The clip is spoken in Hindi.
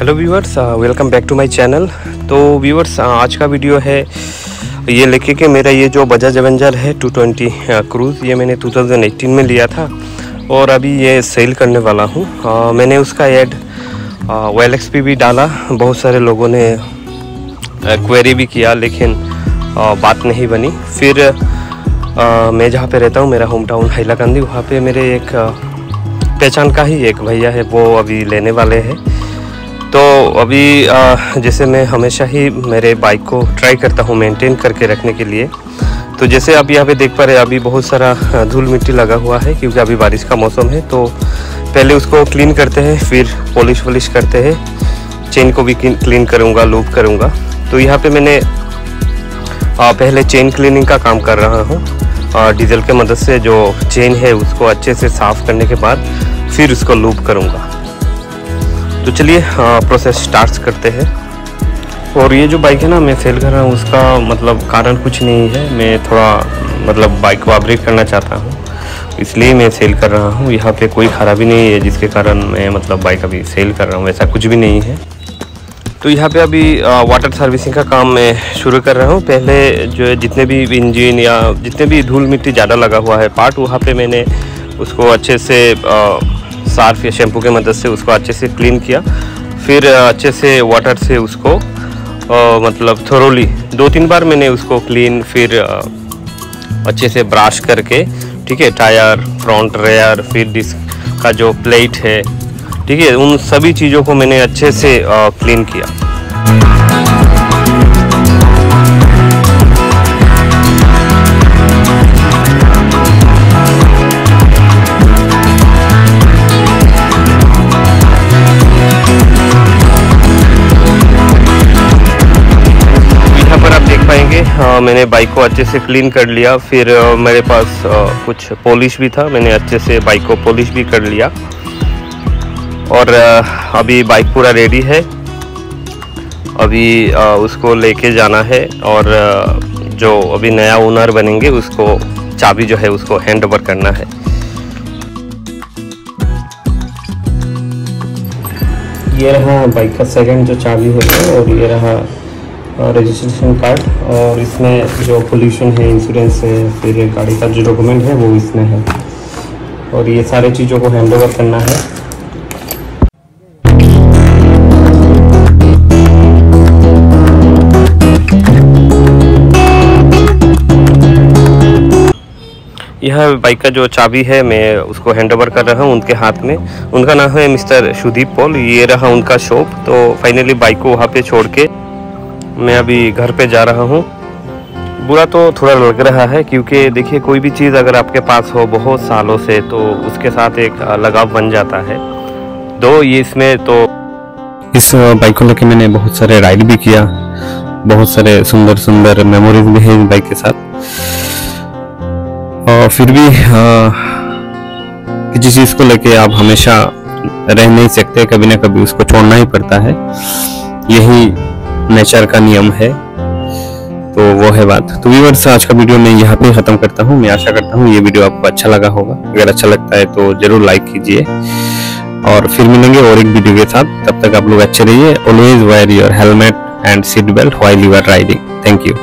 Hello viewers welcome back to my channel तो व्यूअर्स आज का वीडियो है ये लेके के मेरा ये जो बजाज एवेंजर है 220 क्रूज़ ये मैंने 2018 में लिया था और अभी ये सेल करने वाला हूँ। Uh, मैंने उसका ऐड वेल एक्स भी डाला। बहुत सारे लोगों ने क्वेरी भी किया लेकिन uh, बात नहीं बनी। फिर uh, मैं जहाँ पे रहता हूँ मेरा होम टाउन हैलाकंदी वहाँ पे मेरे एक पहचान का ही एक भैया है वो अभी लेने वाले हैं। तो अभी जैसे मैं हमेशा ही मेरे बाइक को ट्राई करता हूँ मेंटेन करके रखने के लिए। तो जैसे आप यहाँ पे देख पा रहे हैं, अभी बहुत सारा धूल मिट्टी लगा हुआ है क्योंकि अभी बारिश का मौसम है। तो पहले उसको क्लीन करते हैं, फिर पॉलिश वॉलिश करते हैं। चेन को भी क्लीन करूँगा लूप करूँगा। तो यहाँ पे मैंने पहले चेन क्लीनिंग का काम कर रहा हूँ। डीजल के मदद से जो चेन है, उसको अच्छे से साफ़ करने के बाद फिर उसको लूप करूँगा। तो चलिए प्रोसेस स्टार्ट करते हैं। और ये जो बाइक है ना मैं सेल कर रहा हूँ उसका मतलब कारण कुछ नहीं है। मैं थोड़ा मतलब बाइक को अपग्रेड करना चाहता हूँ इसलिए मैं सेल कर रहा हूँ। यहाँ पे कोई ख़राबी नहीं है जिसके कारण मैं मतलब बाइक अभी सेल कर रहा हूँ ऐसा कुछ भी नहीं है। तो यहाँ पे अभी वाटर सर्विसिंग का काम मैं शुरू कर रहा हूँ। पहले जो है जितने भी इंजन या जितने भी धूल मिट्टी ज़्यादा लगा हुआ है पार्ट वहाँ पे मैंने उसको अच्छे से आ, सार्फ या शैम्पू के मदद से उसको अच्छे से क्लीन किया। फिर अच्छे से वाटर से उसको आ, मतलब थोरोली दो तीन बार मैंने उसको क्लीन फिर आ, अच्छे से ब्रश करके ठीक है टायर फ्रंट रेयर फिर डिस्क का जो प्लेट है ठीक है उन सभी चीज़ों को मैंने अच्छे से क्लीन किया। हाँ मैंने बाइक को अच्छे से क्लीन कर लिया। फिर आ, मेरे पास आ, कुछ पॉलिश भी था। मैंने अच्छे से बाइक को पॉलिश भी कर लिया। और आ, अभी बाइक पूरा रेडी है। अभी आ, उसको लेके जाना है। और आ, जो अभी नया ओनर बनेंगे उसको चाबी जो है उसको हैंड ओवर करना है। ये रहा बाइक का सेकंड जो चाबी होता है और ये रहा रजिस्ट्रेशन कार्ड और इसमें जो पोल्यूशन है इंश्योरेंस है, फिर गाड़ी का जो डॉक्यूमेंट है, वो इसमें है। और ये सारे चीज़ों को हैंड ओवर करना है। यह बाइक का जो चाबी है, मैं उसको हैंड ओवर कर रहा हूँ उनके हाथ में। उनका नाम है मिस्टर सुदीप पॉल। ये रहा उनका शॉप तो फाइनली बाइक को वहाँ पे छोड़ के मैं अभी घर पे जा रहा हूँ। बुरा तो थोड़ा लग रहा है क्योंकि देखिए, कोई भी चीज़ अगर आपके पास हो बहुत सालों से तो उसके साथ एक लगाव बन जाता है। दो, ये इसमें तो इस बाइक को लेके मैंने बहुत सारे राइड भी किया, बहुत सारे सुंदर सुंदर मेमोरीज भी हैं बाइक के साथ। और फिर भी किसी चीज़ को लेके आप हमेशा रह नहीं सकते, कभी ना कभी उसको छोड़ना ही पड़ता है। यही नेचर का नियम है। तो वो है बात। तो व्यूवर्स आज का वीडियो मैं यहाँ पे खत्म करता हूँ। मैं आशा करता हूँ ये वीडियो आपको अच्छा लगा होगा। अगर अच्छा लगता है तो ज़रूर लाइक कीजिए। और फिर मिलेंगे और एक वीडियो के साथ। तब तक आप लोग अच्छे रहिए। Always wear your helmet and seat belt while you are riding thank you